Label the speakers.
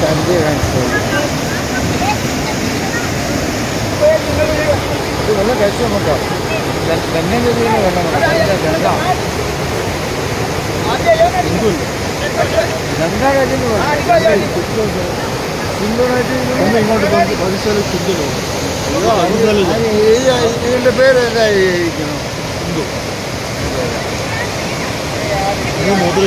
Speaker 1: ചന്തി കാണിച്ചത് ഇത് നല്ല കഴിച്ചു നമുക്കോ ഗംഗ നദിയിൽ വെള്ളം ഗംഗ ഗംഗ സിന്ധുനായിട്ട്
Speaker 2: ഒന്ന് ഇങ്ങോട്ട് പോകുമ്പോൾ പരിസരം ശുദ്ധമോ
Speaker 1: ഇതിന്റെ പേര് എന്തായിരിക്കണം
Speaker 2: ഇത് മുതൽ